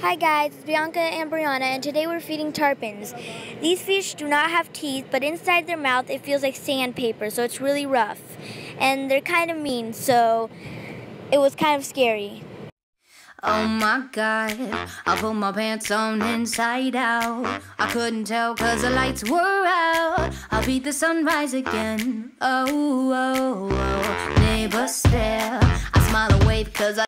Hi guys, it's Bianca and Brianna, and today we're feeding tarpons. These fish do not have teeth, but inside their mouth it feels like sandpaper, so it's really rough. And they're kind of mean, so it was kind of scary. Oh my god, I put my pants on inside out. I couldn't tell cause the lights were out. I'll beat the sunrise again. Oh, oh, oh. Neighbor stare. I smile and wave cause I